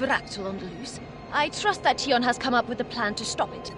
Loose, I trust that Tion has come up with a plan to stop it.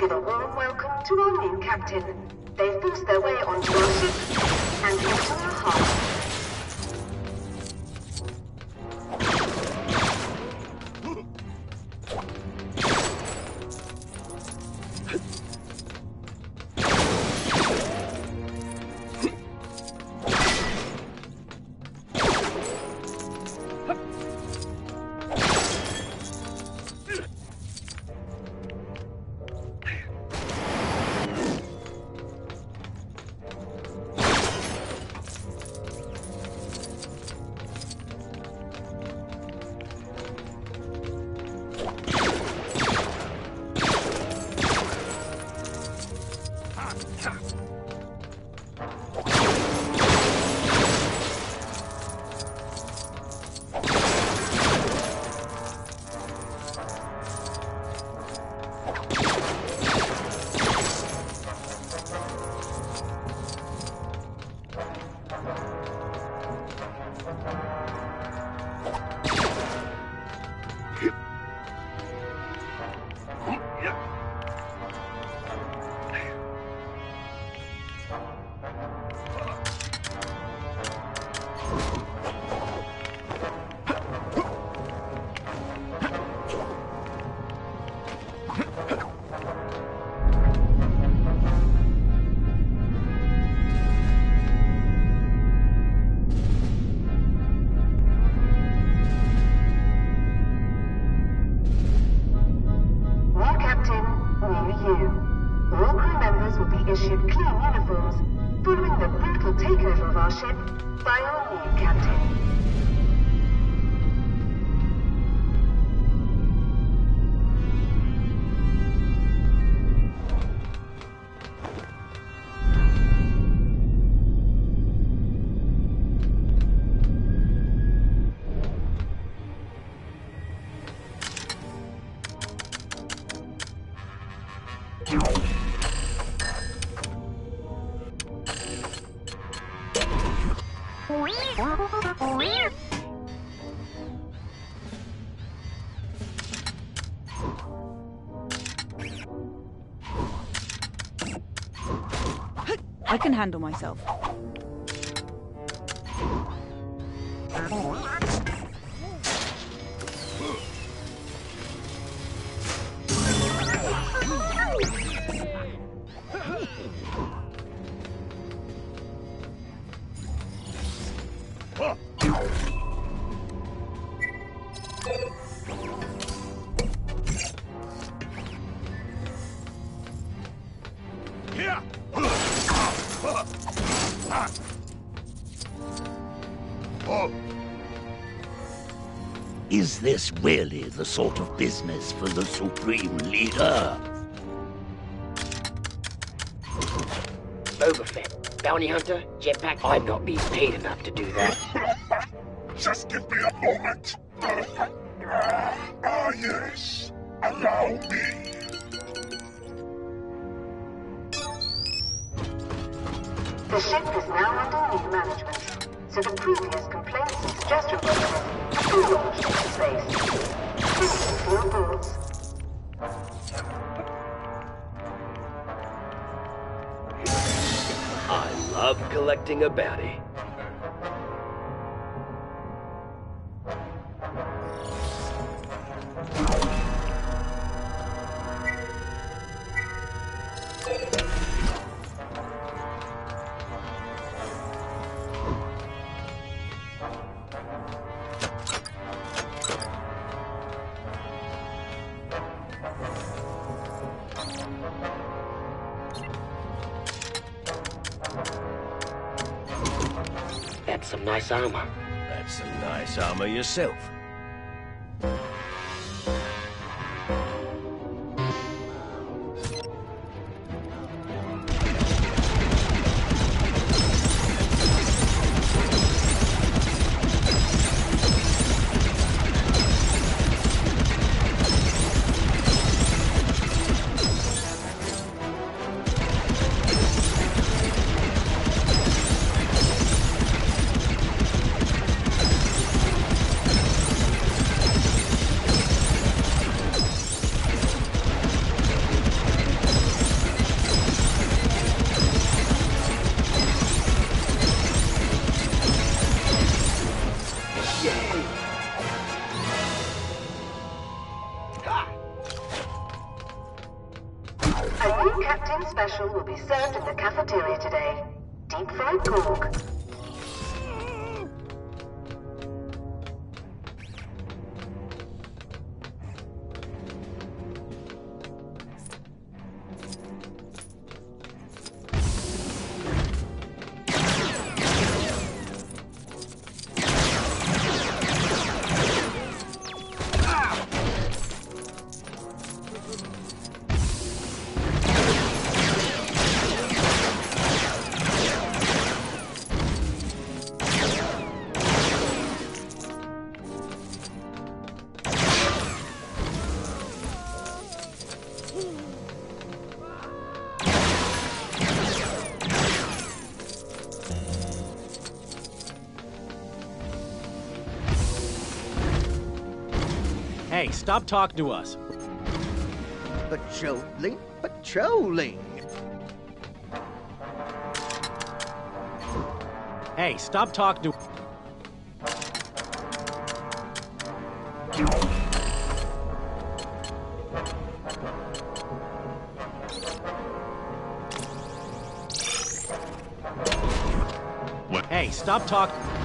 Give a warm welcome to our new captain. They've forced their way onto our ship and into our hearts. I can handle myself. This really the sort of business for the Supreme Leader? Boba Fett, bounty hunter, jetpack. I'm not being paid enough to do that. Collecting a bounty. Nice yourself. Stop talking to us. Patrolling, patrolling. Hey, stop talking to... Hey, stop talking...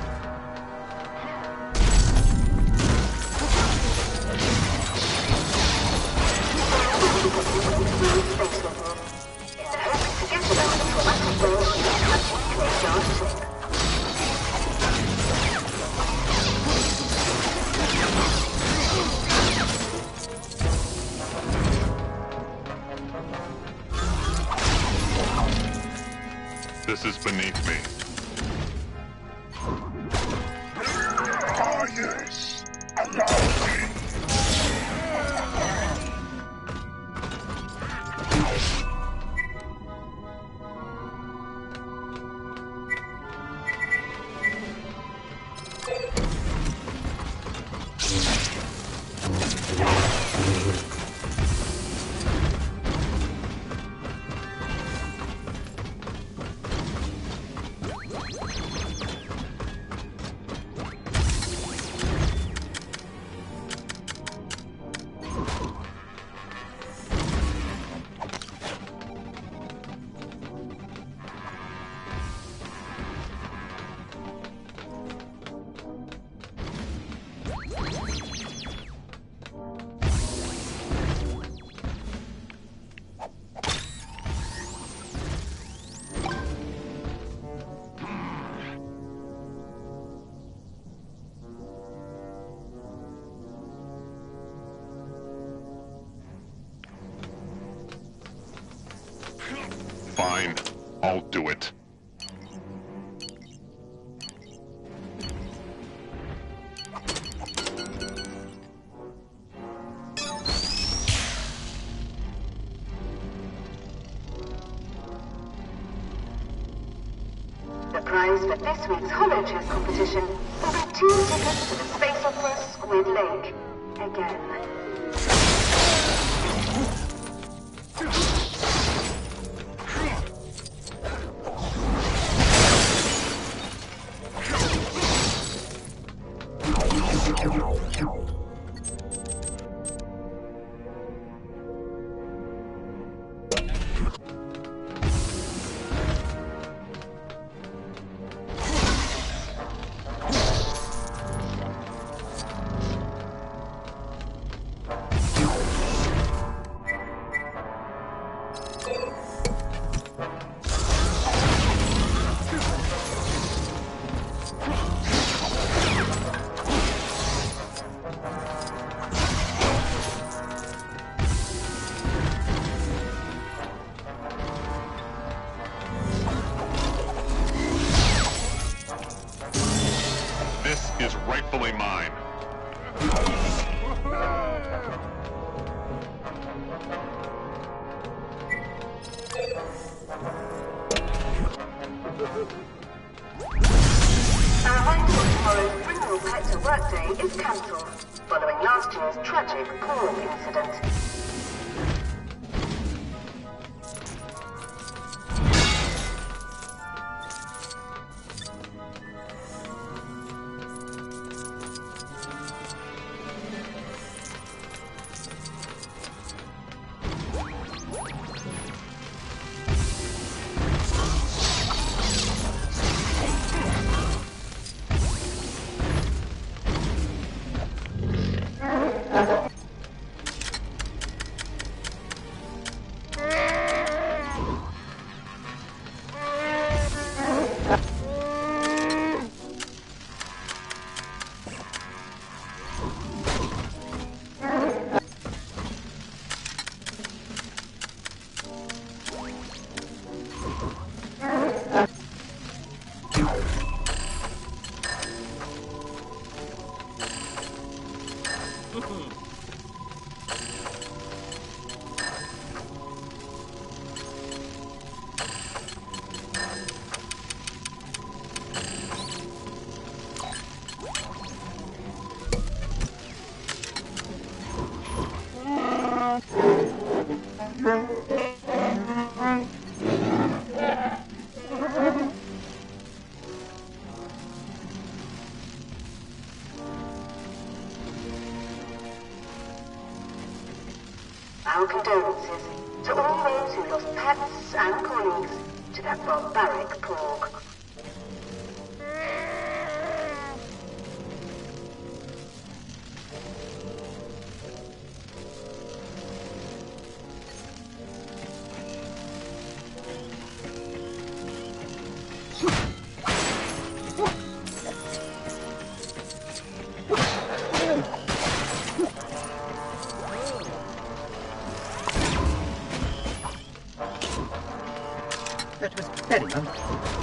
Fine. I'll do it. That was very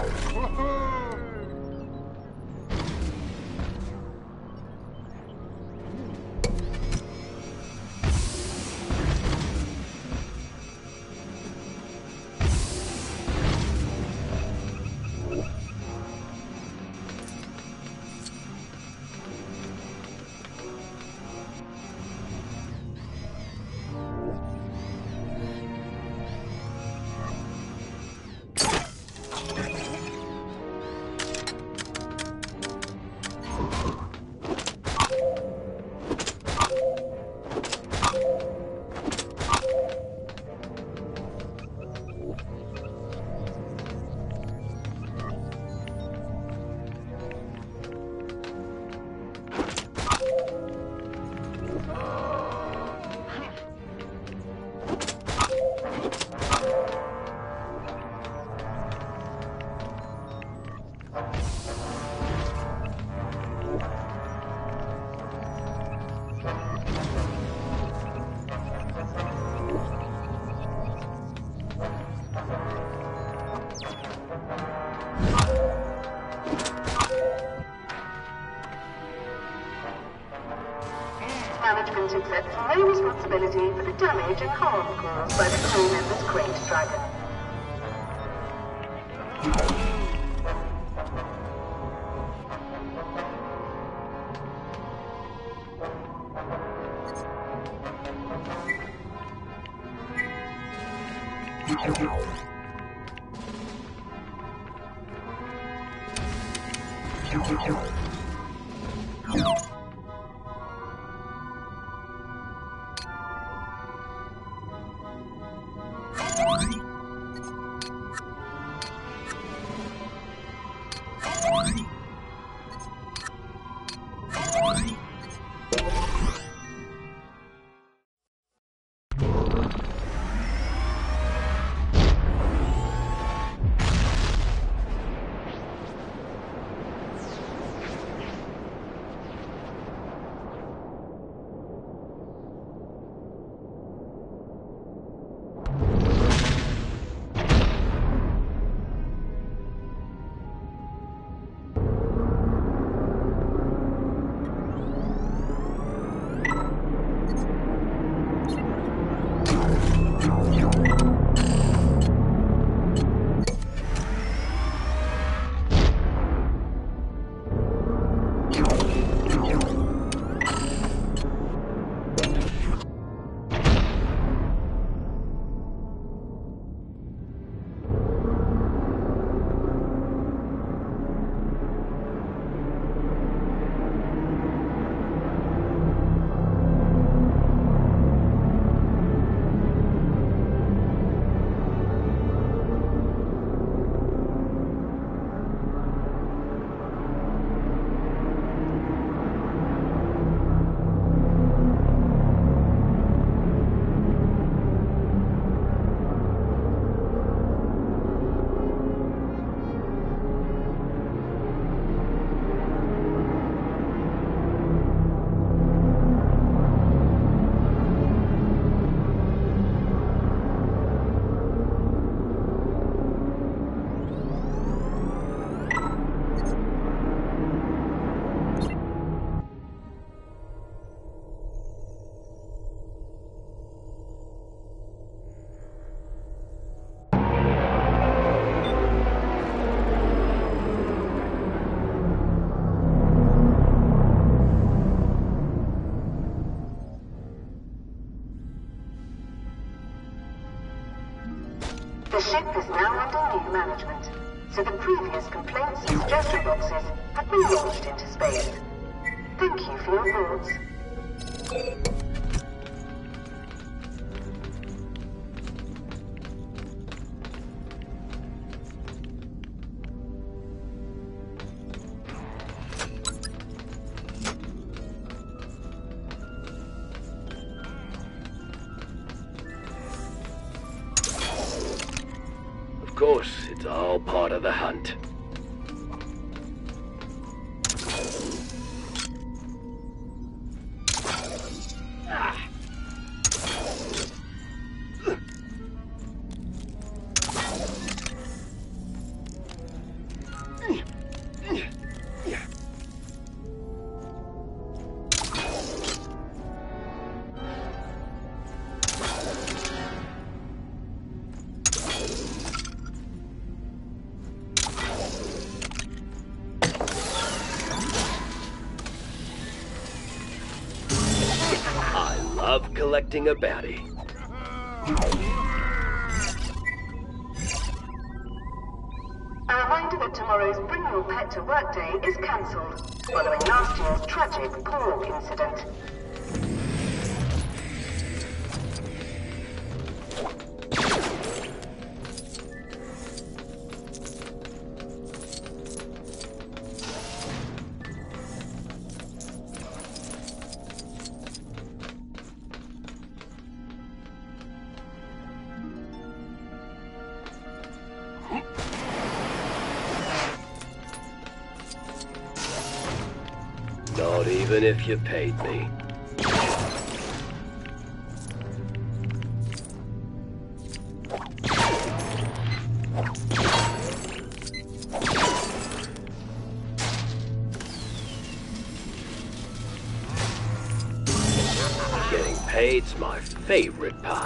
Management responsibility for the damage The ship is now under new management, so the previous complaints and suggestion boxes have been launched into space. Thank you for your thoughts. A bounty. Even if you paid me. Getting paid's my favorite part.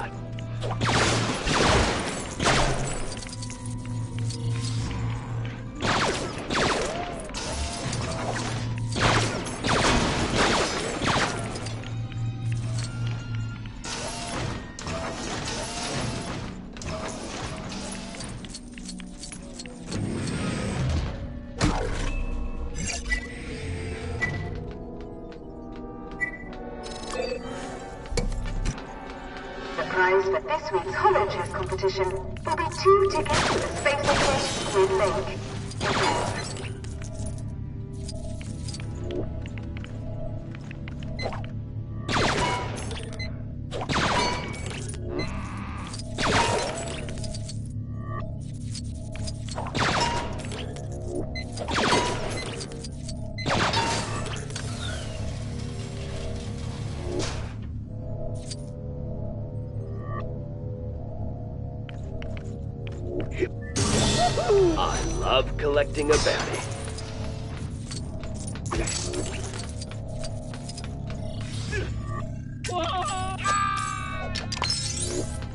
Love collecting a bounty.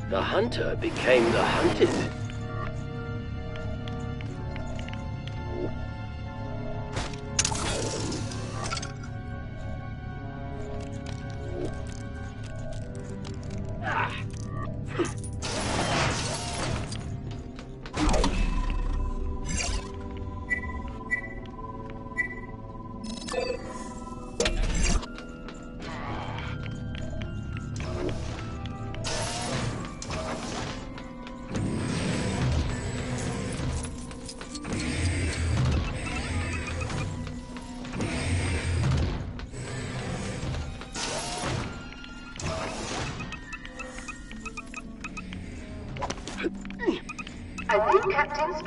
The hunter became the hunted.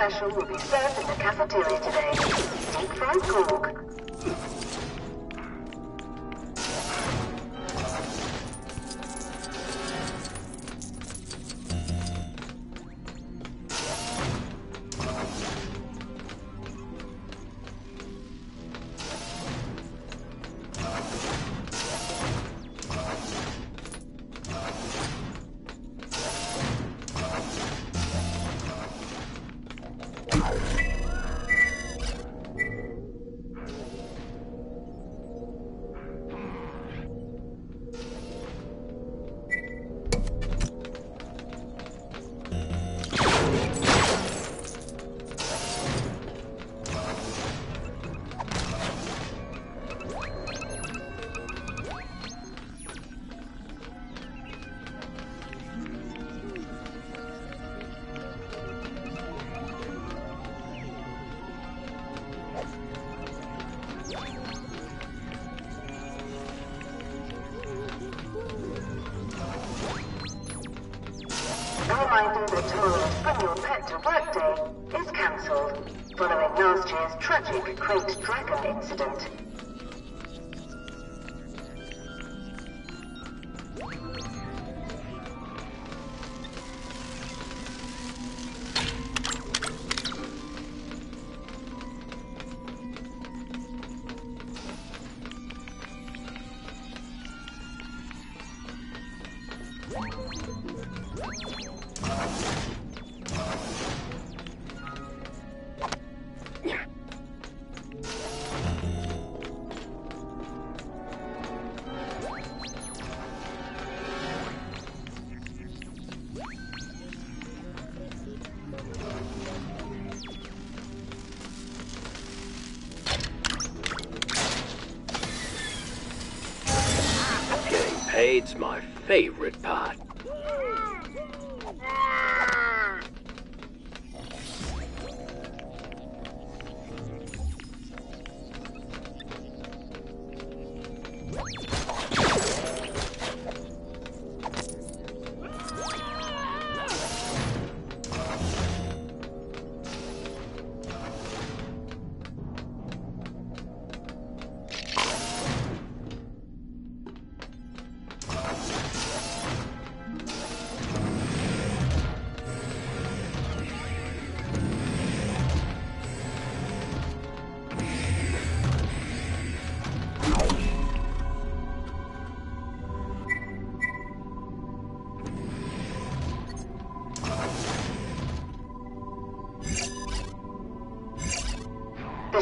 Special will be served in the cafeteria today. Reminder tour tomorrow's Bring Your Pet to Work Day is cancelled, following last year's tragic Krayt Dragon incident.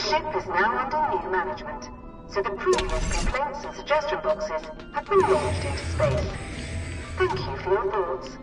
The ship is now under new management, so the previous complaints and suggestion boxes have been launched into space. Thank you for your thoughts.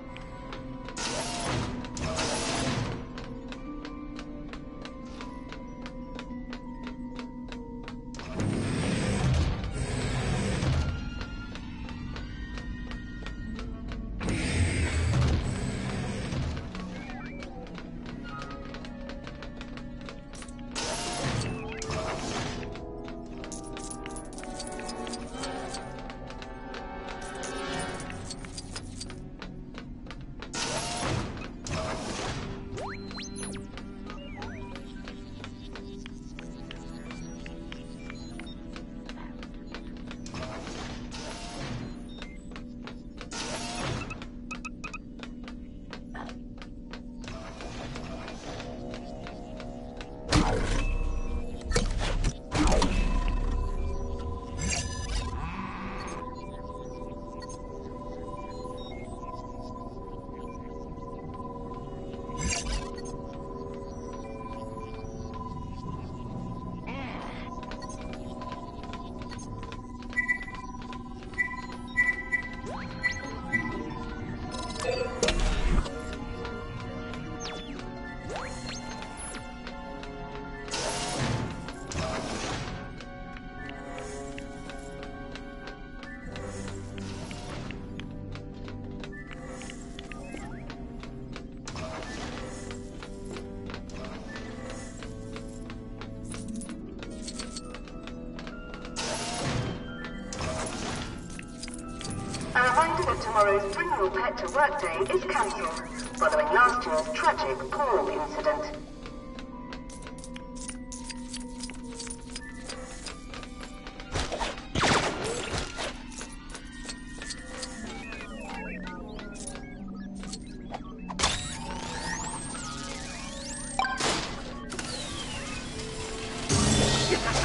Tomorrow's Bring Your Pet to Work Day is cancelled, following last year's tragic Paul incident.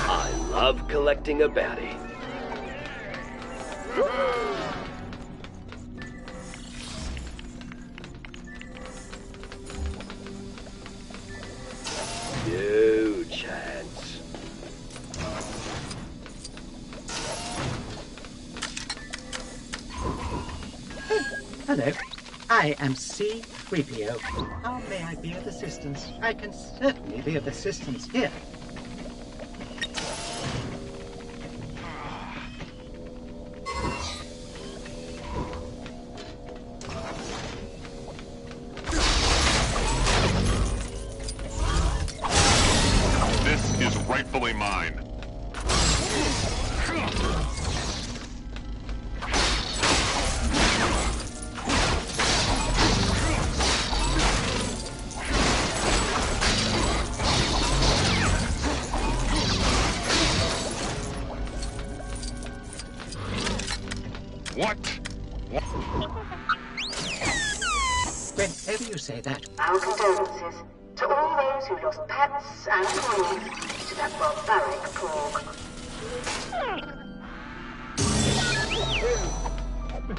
I love collecting a bounty. Am C-3PO. How may I be of assistance? I can certainly be of assistance here.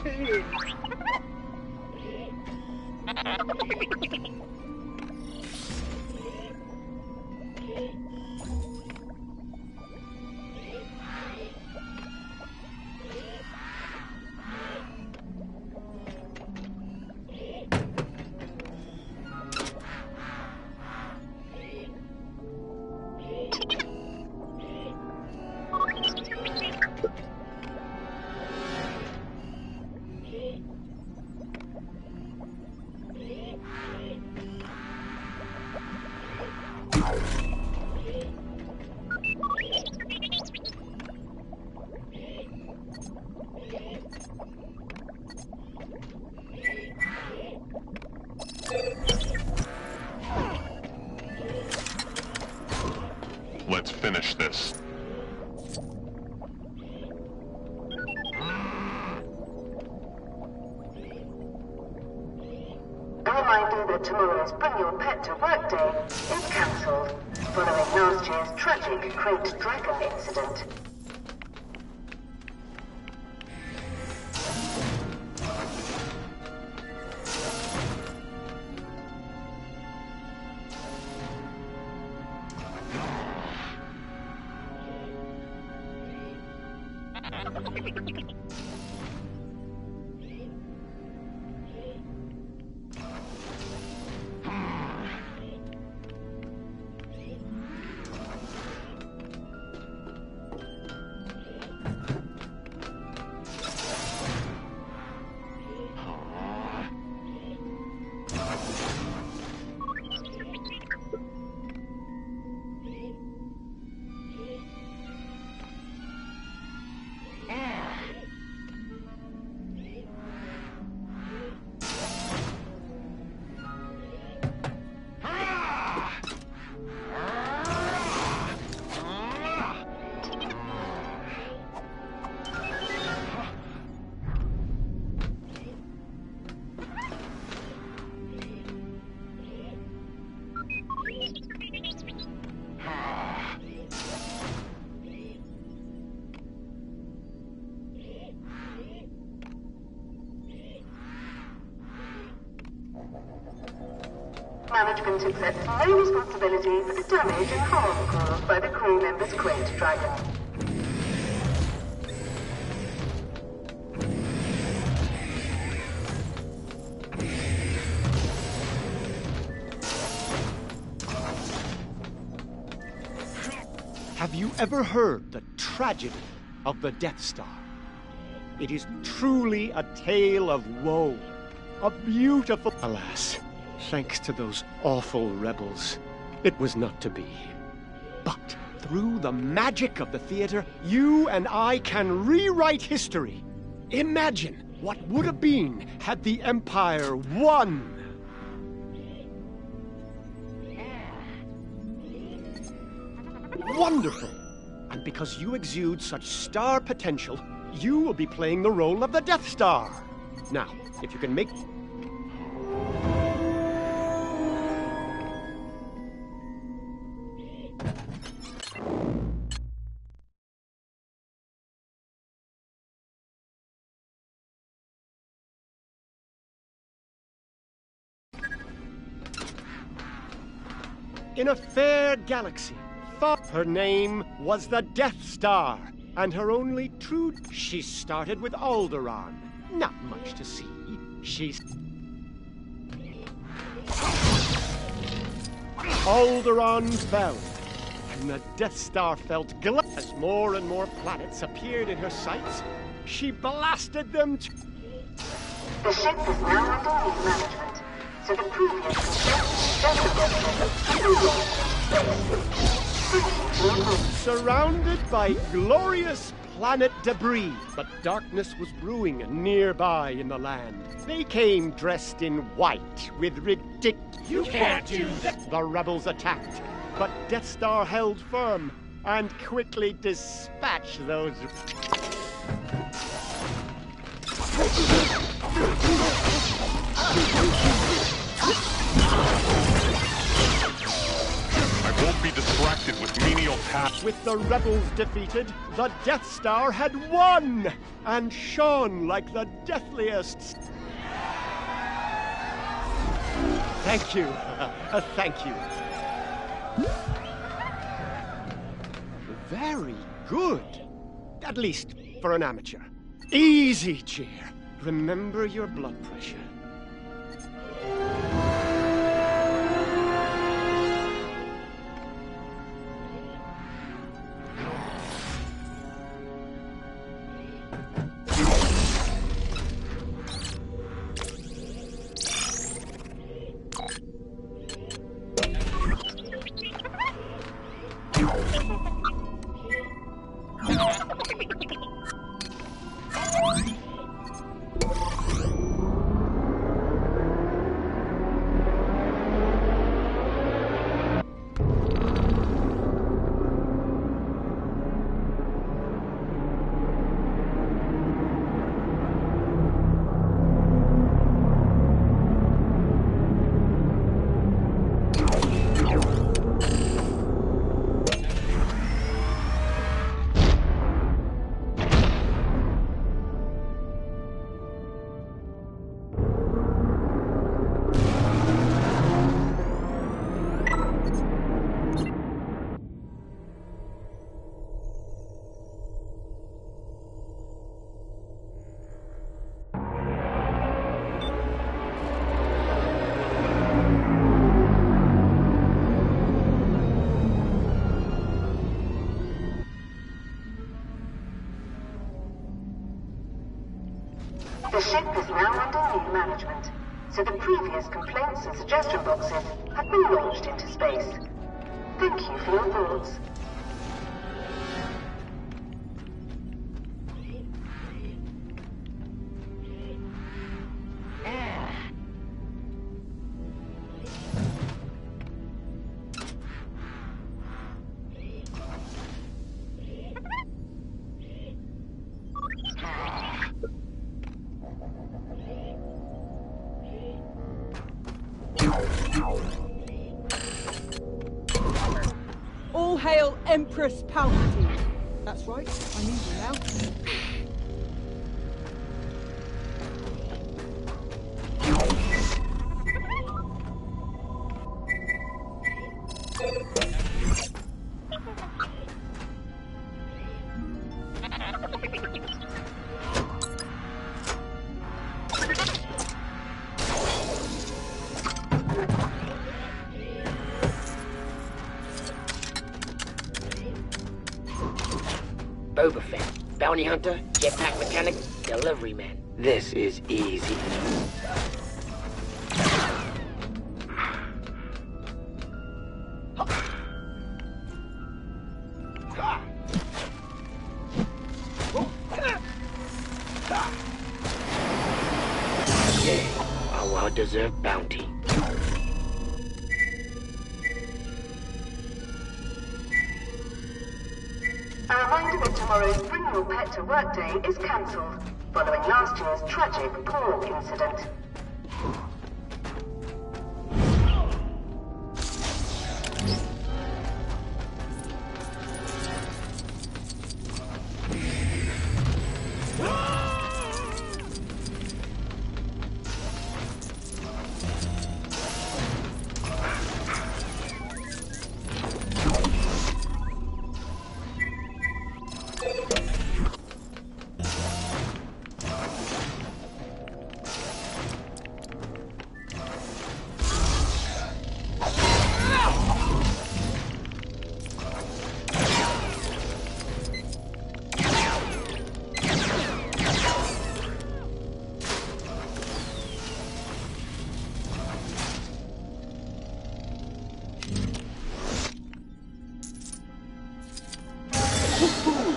Hehehehe Management accepts no responsibility for the damage and harm caused by the crew member's Krayt Dragon. Have you ever heard the tragedy of the Death Star? It is truly a tale of woe. A beautiful. Alas, thanks to those awful rebels, it was not to be. But through the magic of the theater, you and I can rewrite history. Imagine what would have been had the Empire won. Wonderful! And because you exude such star potential, you will be playing the role of the Death Star. Now, if you can make. In a fair galaxy, her name was the Death Star, and her only true. She started with Alderaan. Not much to see. She's. Alderaan fell, and the Death Star felt glad as more and more planets appeared in her sights. She blasted them to. The ship is now under management, so the previous Surrounded by glorious planet debris, but darkness was brewing nearby in the land. They came dressed in white with ridiculous. You can't do that. The rebels attacked, but Death Star held firm and quickly dispatched those. I won't be distracted with menial tasks. With the rebels defeated, the Death Star had won and shone like the deathliest. Thank you. Uh, thank you. Very good. At least for an amateur. Easy, cheer. Remember your blood pressure. The ship is now under new management, so the previous complaints and suggestion boxes have been launched into space. Thank you for your thoughts. Bounty hunter, jetpack mechanic, delivery man. This is easy.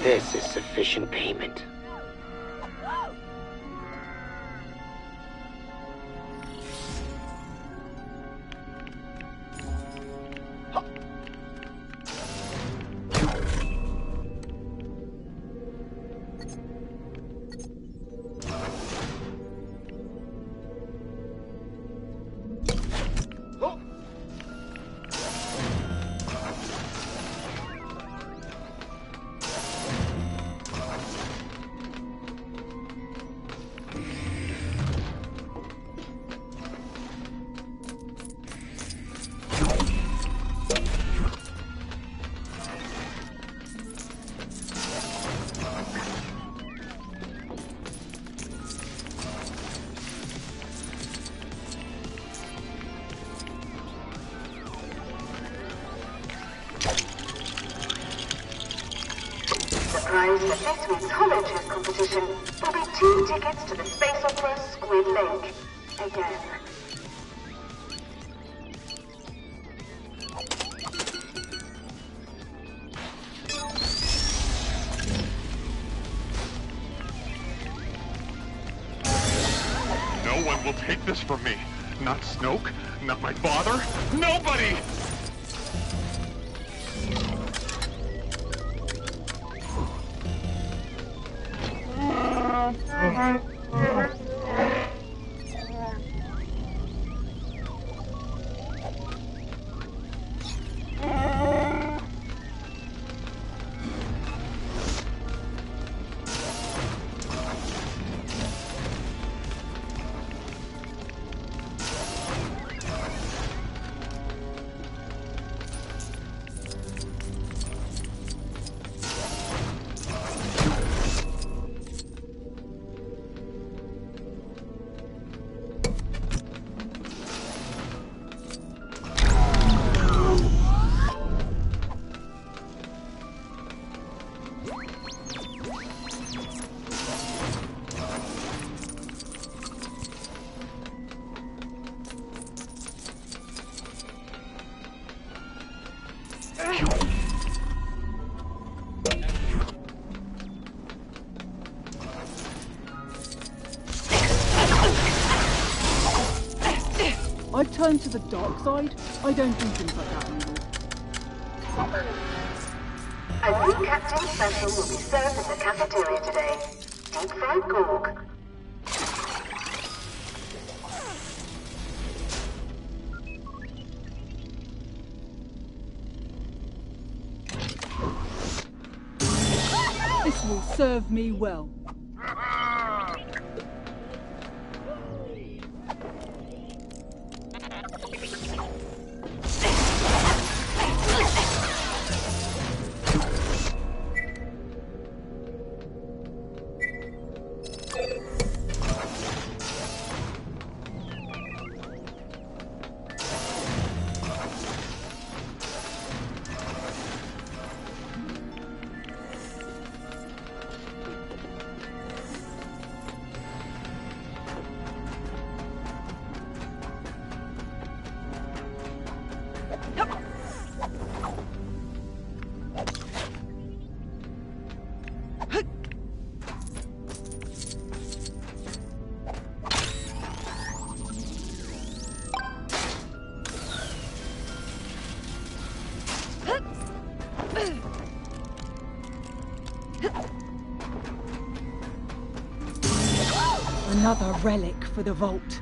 This is sufficient payment. I've to the dark side. I don't do things like that anymore. A new Captain Special will be served in the cafeteria today. Deep fried Gorg. This will serve me well. Another relic for the vault.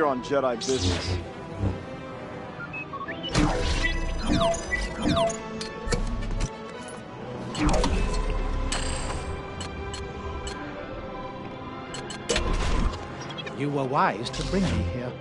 Here on Jedi business. You were wise to bring me here.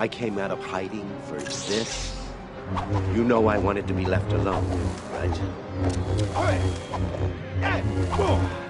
I came out of hiding for this. You know I wanted to be left alone, right? For